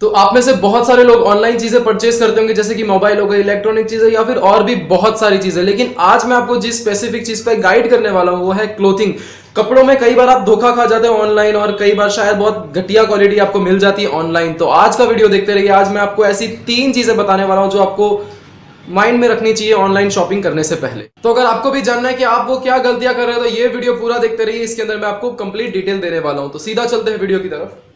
तो आप में से बहुत सारे लोग ऑनलाइन चीज़ें परचेस करते होंगे, जैसे कि मोबाइल हो गए इलेक्ट्रॉनिक चीज़ें या फिर और भी बहुत सारी चीज़ें। लेकिन आज मैं आपको जिस स्पेसिफिक चीज़ पे गाइड करने वाला हूँ, वो है क्लोथिंग कपड़ों में कई बार आप धोखा खा जाते हो ऑनलाइन और कई बार शायद बहुत घटिया क्वालिटी आपको मिल जाती है ऑनलाइन तो आज का वीडियो देखते रहिए। आज मैं आपको ऐसी तीन चीज़ें बताने वाला हूँ जो आपको माइंड में रखनी चाहिए ऑनलाइन शॉपिंग करने से पहले। तो अगर आपको भी जानना है कि आप वो क्या गलतियाँ कर रहे हो तो ये वीडियो पूरा देखते रहिए। इसके अंदर मैं आपको कंप्लीट डिटेल देने वाला हूँ। तो सीधा चलते हैं वीडियो की तरफ़।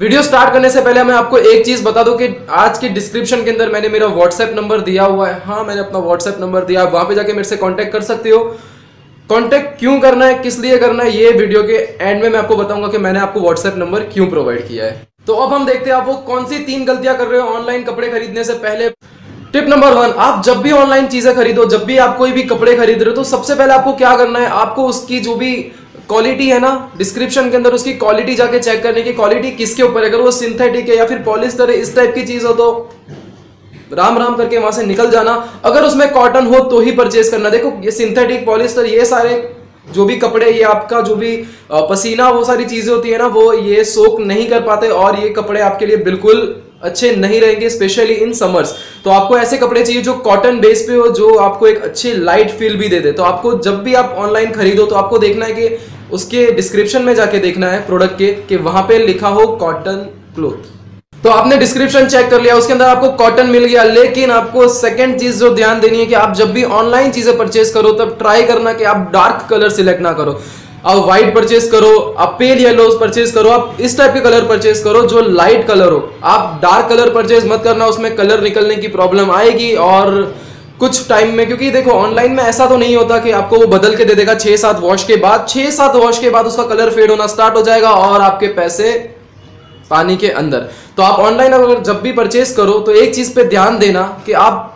वीडियो स्टार्ट करने से पहले मैं आपको एक चीज़ बता दूँ कि आज के डिस्क्रिप्शन के अंदर मैंने मेरा व्हाट्सएप नंबर दिया हुआ है। हाँ मैंने अपना व्हाट्सएप नंबर दिया। वहाँ पे जाके मेरे से कांटेक्ट कर सकते हो। कांटेक्ट क्यों करना है? किस लिए करना है? ये वीडियो के एंड में मैं आपको बताऊँगा कि मैंने आपको व्हाट्सएप नंबर क्यों प्रोवाइड किया है। तो अब हम देखते हैं आप वो कौन सी तीन गलतियाँ कर रहे हो ऑनलाइन कपड़े खरीदने से पहले। टिप नंबर वन आप जब भी ऑनलाइन चीज़ें खरीदो, जब भी आप कोई भी कपड़े खरीद रहे हो तो सबसे पहले आपको क्या करना है? आपको उसकी जो भी क्वालिटी है ना? डिस्क्रिप्शन के अंदर उसकी क्वालिटी जाके चेक करने की क्वालिटी किसके ऊपर है? अगर वो सिंथेटिक है या फिर पॉलिस्टर है, इस टाइप की चीज़ हो तो राम राम करके वहाँ से निकल जाना। अगर उसमें कॉटन हो तो ही परचेज करना। देखो, ये सिंथेटिक पॉलिस्टर ये सारे जो भी कपड़े, ये आपका जो भी पसीना, वो सारी चीज़ें होती है ना, वो ये सोक नहीं कर पाते और ये कपड़े आपके लिए बिल्कुल अच्छे नहीं रहेंगे स्पेशली इन समर्स तो आपको ऐसे कपड़े चाहिए जो कॉटन बेस पे हो, जो आपको एक अच्छी लाइट फील भी दे दे। तो आपको जब भी आप ऑनलाइन खरीदो तो आपको देखना है कि उसके डिस्क्रिप्शन में जाके देखना है प्रोडक्ट के, कि वहाँ पे लिखा हो कॉटन क्लोथ तो आपने डिस्क्रिप्शन चेक कर लिया, उसके अंदर आपको कॉटन मिल गया, लेकिन आपको सेकंड चीज़ जो ध्यान देनी है कि आप जब भी ऑनलाइन चीज़ें परचेस करो, तब ट्राई करना कि आप डार्क कलर सिलेक्ट ना करो। आप व्हाइट परचेस करो, आप पेल येलो परचेस करो, आप इस टाइप के कलर परचेस करो जो लाइट कलर हो। आप डार्क कलर परचेस मत करना, उसमें कलर निकलने की प्रॉब्लम आएगी और कुछ टाइम में, क्योंकि देखो ऑनलाइन में ऐसा तो नहीं होता कि आपको वो बदल के दे देगा छह सात वॉश के बाद। छह सात वॉश के बाद उसका कलर फेड होना स्टार्ट हो जाएगा और आपके पैसे पानी के अंदर। तो आप ऑनलाइन अगर जब भी परचेस करो तो एक चीज़ पे ध्यान देना कि आप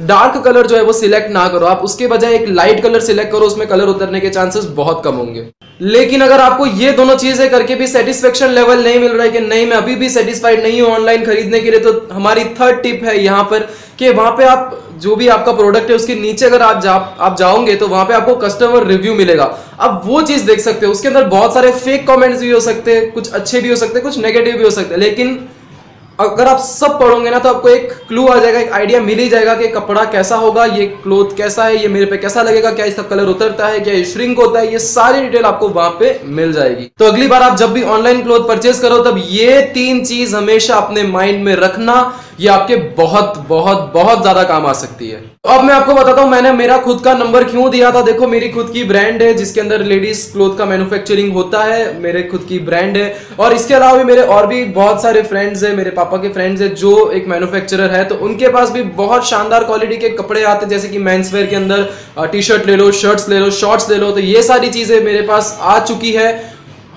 डार्क कलर जो है वो सिलेक्ट ना करो। आप उसके बजाय एक लाइट कलर सिलेक्ट करो, उसमें कलर उतरने के चांसेस बहुत कम होंगे। लेकिन अगर आपको ये दोनों चीज़ें करके भी सेटिस्फेक्शन लेवल नहीं मिल रहा है कि नहीं, मैं अभी भी सेटिस्फाइड नहीं हूँ ऑनलाइन खरीदने के लिए तो हमारी थर्ड टिप है यहाँ पर कि वहाँ पे आप जो भी आपका प्रोडक्ट है, उसके नीचे अगर आप जा, आप जाओगे तो वहाँ पे आपको कस्टमर रिव्यू मिलेगा। अब वो चीज़ देख सकते हो, उसके अंदर बहुत सारे फेक कमेंट्स भी हो सकते हैं, कुछ अच्छे भी हो सकते हैं, कुछ नेगेटिव भी हो सकते हैं, लेकिन अगर आप सब पढ़ोगे ना तो आपको एक क्लू आ जाएगा, एक आइडिया मिल ही जाएगा कि कपड़ा कैसा होगा, ये क्लोथ कैसा है, ये मेरे पे कैसा लगेगा, क्या इसका कलर उतरता है, क्या ये श्रिंक होता है, ये सारी डिटेल आपको वहाँ पे मिल जाएगी। तो अगली बार आप जब भी ऑनलाइन क्लोथ परचेज करो, तब ये तीन चीज़ हमेशा अपने माइंड में रखना ये आपके बहुत बहुत बहुत ज़्यादा काम आ सकती है। तो अब मैं आपको बताता हूँ, मैंने मेरा खुद का नंबर क्यों दिया था? देखो, मेरी खुद की ब्रांड है, जिसके अंदर लेडीज़ क्लोथ का मैन्युफैक्चरिंग होता है, मेरे खुद की ब्रांड है। और इसके अलावा भी मेरे और भी बहुत सारे फ्रेंड्स है, मेरे पापा के फ्रेंड्स है, जो एक मैन्युफैक्चरर है। तो उनके पास भी बहुत शानदार क्वालिटी के कपड़े आते हैं, जैसे कि मेन्स वेयर के अंदर टी शर्ट ले लो शर्ट्स ले लो शॉर्ट्स ले लो। तो ये सारी चीज़ें मेरे पास आ चुकी है।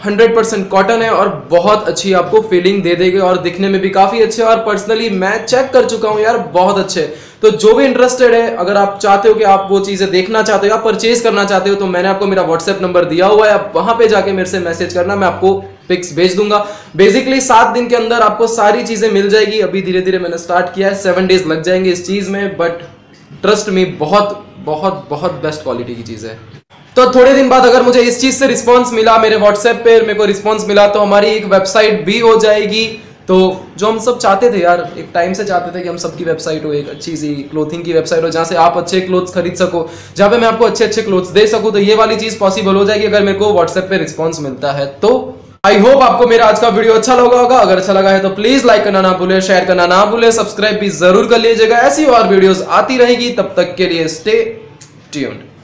हंड्रेड परसेंट कॉटन है और बहुत अच्छी आपको फीलिंग दे देगी और दिखने में भी काफ़ी अच्छे और पर्सनली मैं चेक कर चुका हूँ यार, बहुत अच्छे तो जो भी इंटरेस्टेड है, अगर आप चाहते हो कि आप वो चीज़ें देखना चाहते हो या परचेज करना चाहते हो तो मैंने आपको मेरा व्हाट्सएप नंबर दिया हुआ है। आप वहाँ पे जाके मेरे से मैसेज करना, मैं आपको पिक्स भेज दूँगा। बेसिकली सात दिन के अंदर आपको सारी चीज़ें मिल जाएगी। अभी धीरे धीरे मैंने स्टार्ट किया है। सेवन डेज़ लग जाएँगे इस चीज़ में बट ट्रस्ट में बहुत बहुत बहुत बेस्ट क्वालिटी की चीज़ है। तो थोड़े दिन बाद अगर मुझे इस चीज़ से रिस्पॉन्स मिला, मेरे व्हाट्सएप पे मेरे को रिस्पॉन्स मिला तो हमारी एक वेबसाइट भी हो जाएगी। तो जो हम सब चाहते थे यार, एक टाइम से चाहते थे कि हम सबकी वेबसाइट हो, एक अच्छी सी क्लोथिंग की वेबसाइट हो, जहाँ से आप अच्छे क्लोथ्स खरीद सको, जहाँ पे मैं आपको अच्छे अच्छे क्लोथ्स दे सकूँ तो ये वाली चीज़ पॉसिबल हो जाएगी अगर मेरे को व्हाट्सएप पे रिस्पॉन्स मिलता है। तो आई होप आपको मेरा आज का वीडियो अच्छा लगा होगा। अगर अच्छा लगा है तो प्लीज़ लाइक करना ना भूले शेयर करना ना भूले सब्सक्राइब भी ज़रूर कर लीजिएगा। ऐसी और वीडियोस आती रहेगी, तब तक के लिए स्टे ट्यून्ड